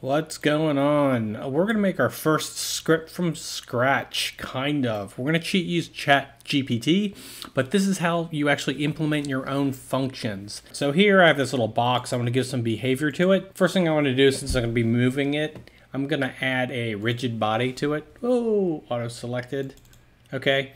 What's going on? We're going to make our first script from scratch, kind of. We're going to cheat use Chat GPT, but this is how you actually implement your own functions. So here I have this little box. I'm going to give some behavior to it. First thing I want to do, since I'm going to be moving it, I'm going to add a rigid body to it. Oh, auto selected. Okay,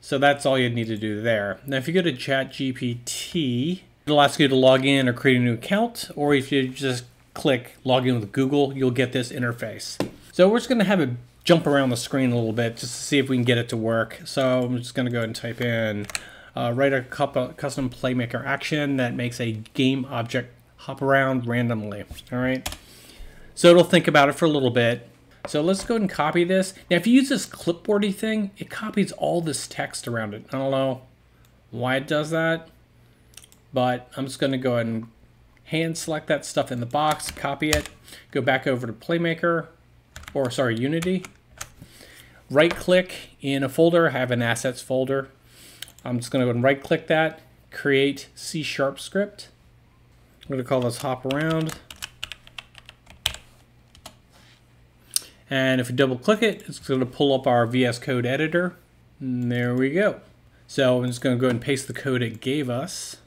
so that's all you need to do there. Now if you go to Chat GPT, it'll ask you to log in or create a new account, or if you just click log in with Google, you'll get this interface. So we're just going to have it jump around the screen a little bit just to see if we can get it to work. So I'm just going to go and type in uh, write a couple custom playmaker action that makes a game object hop around randomly. All right. So it'll think about it for a little bit. So let's go ahead and copy this. Now, if you use this clipboardy thing, it copies all this text around it. I don't know why it does that, but I'm just going to go ahead and hand select that stuff in the box, copy it, go back over to Playmaker, or sorry, Unity. Right click in a folder, I have an assets folder. I'm just gonna go and right click that, create C sharp script. I'm gonna call this hop around. And if we double click it, it's gonna pull up our VS Code editor. And there we go. So I'm just gonna go and paste the code it gave us.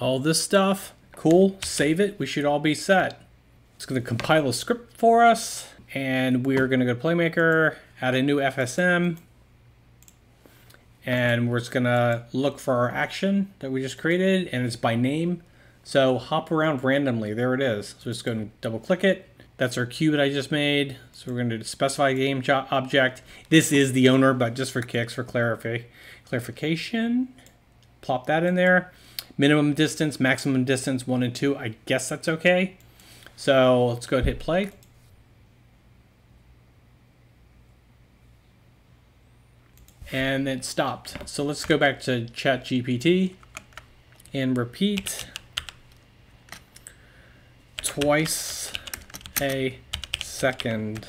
All this stuff. Cool, save it. We should all be set. It's going to compile a script for us, and we're going to go to Playmaker, add a new FSM, and we're just going to look for our action that we just created, and it's by name. So hop around randomly. There it is. So just go and double click it. That's our cube that I just made. So we're going to specify game object. This is the owner, but just for kicks, for clarification, plop that in there minimum distance, maximum distance, one and two. I guess that's okay. So let's go ahead and hit play. And it stopped. So let's go back to Chat GPT and repeat twice a second.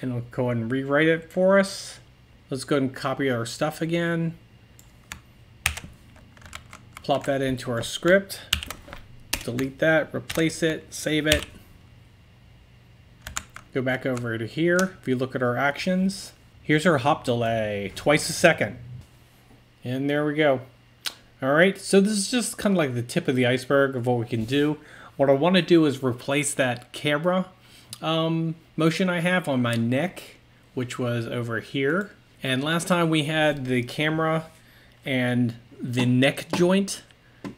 And we'll go ahead and rewrite it for us. Let's go ahead and copy our stuff again plop that into our script, delete that, replace it, save it, go back over to here. If you look at our actions, here's our hop delay, twice a second. And there we go. All right, so this is just kind of like the tip of the iceberg of what we can do. What I want to do is replace that camera um, motion I have on my neck, which was over here. And last time we had the camera and the neck joint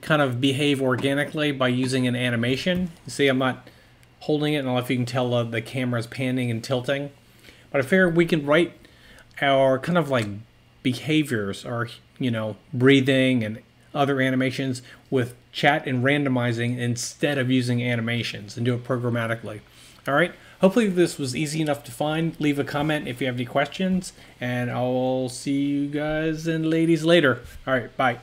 kind of behave organically by using an animation. You see, I'm not holding it. I don't know if you can tell uh, the camera's panning and tilting. But I figured we can write our kind of like behaviors or, you know, breathing and other animations with chat and randomizing instead of using animations and do it programmatically. All right. Hopefully this was easy enough to find. Leave a comment if you have any questions, and I'll see you guys and ladies later. All right, bye.